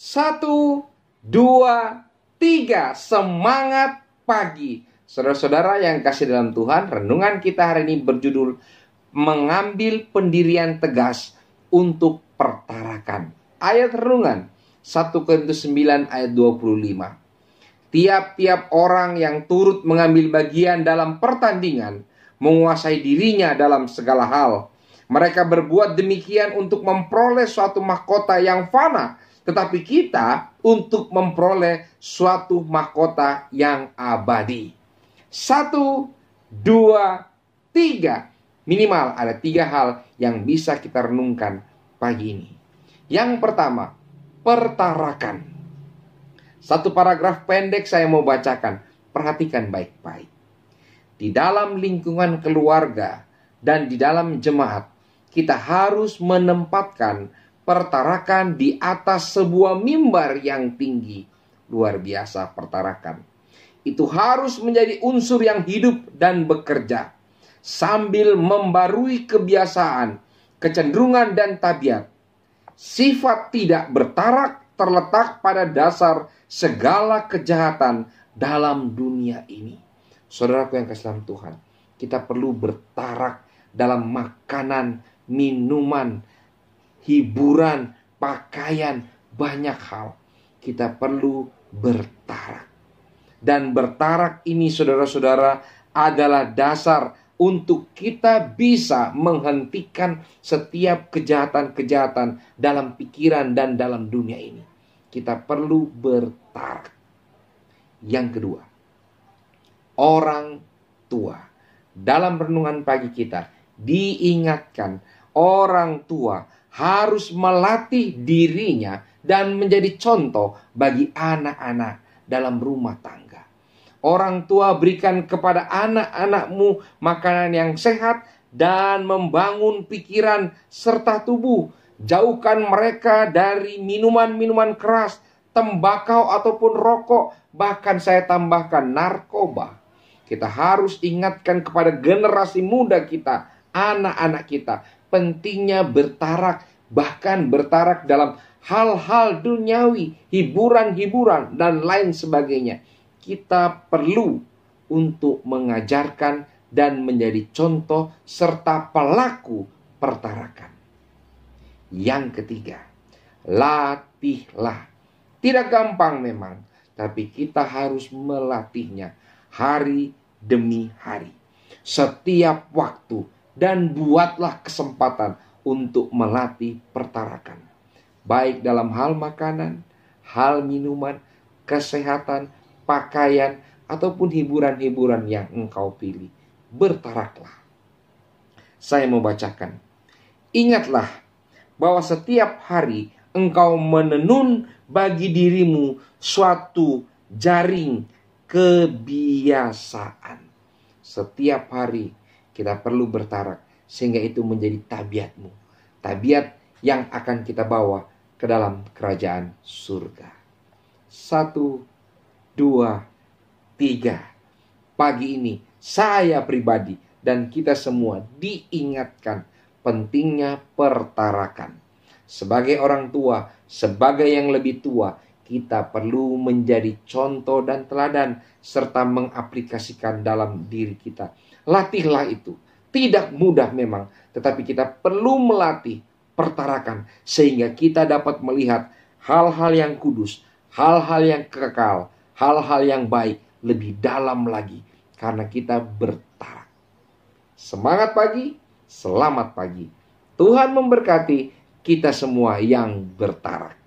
Satu, dua, tiga. Semangat pagi. Saudara-saudara yang kasih dalam Tuhan, renungan kita hari ini berjudul Mengambil pendirian tegas untuk pertarakan. Ayat renungan 1 Korintus 9 ayat 25. Tiap-tiap orang yang turut mengambil bagian dalam pertandingan menguasai dirinya dalam segala hal. Mereka berbuat demikian untuk memperoleh suatu mahkota yang fana, tetapi kita untuk memperoleh suatu mahkota yang abadi. Satu, dua, tiga. Minimal ada tiga hal yang bisa kita renungkan pagi ini. Yang pertama, pertarakan. Satu paragraf pendek saya mau bacakan. Perhatikan baik-baik. Di dalam lingkungan keluarga dan di dalam jemaat, kita harus menempatkan pertarakan di atas sebuah mimbar yang tinggi. Luar biasa pertarakan. Itu harus menjadi unsur yang hidup dan bekerja. Sambil membarui kebiasaan, kecenderungan dan tabiat. Sifat tidak bertarak terletak pada dasar segala kejahatan dalam dunia ini. Saudaraku yang kasih dalam Tuhan, kita perlu bertarak dalam makanan, minuman, hiburan, pakaian, banyak hal. Kita perlu bertarak. Dan bertarak ini saudara-saudara adalah dasar untuk kita bisa menghentikan setiap kejahatan-kejahatan dalam pikiran dan dalam dunia ini. Kita perlu bertarak. Yang kedua, orang tua. Dalam renungan pagi kita diingatkan orang tua harus melatih dirinya dan menjadi contoh bagi anak-anak dalam rumah tangga. Orang tua berikan kepada anak-anakmu makanan yang sehat dan membangun pikiran serta tubuh. Jauhkan mereka dari minuman-minuman keras, tembakau ataupun rokok, bahkan saya tambahkan narkoba. Kita harus ingatkan kepada generasi muda kita, anak-anak kita, pentingnya bertarak, bahkan bertarak dalam hal-hal duniawi, hiburan-hiburan, dan lain sebagainya kita perlu untuk mengajarkan dan menjadi contoh serta pelaku pertarakan. Yang ketiga, latihlah. Tidak gampang memang, tapi kita harus melatihnya hari demi hari. Setiap waktu dan buatlah kesempatan untuk melatih pertarakan. Baik dalam hal makanan, hal minuman, kesehatan, pakaian, ataupun hiburan-hiburan yang engkau pilih. Bertaraklah. Saya mau bacakan. Ingatlah bahwa setiap hari engkau menenun bagi dirimu suatu jaring kebiasaan. Setiap hari kita perlu bertarak sehingga itu menjadi tabiatmu. Tabiat yang akan kita bawa ke dalam kerajaan surga. Satu dua, tiga. Pagi ini saya pribadi dan kita semua diingatkan pentingnya pertarakan. Sebagai orang tua, sebagai yang lebih tua, kita perlu menjadi contoh dan teladan serta mengaplikasikan dalam diri kita. Latihlah itu. Tidak mudah memang, tetapi kita perlu melatih pertarakan sehingga kita dapat melihat hal-hal yang kudus, hal-hal yang kekal, hal-hal yang baik lebih dalam lagi karena kita bertarak. Semangat pagi, selamat pagi. Tuhan memberkati kita semua yang bertarak.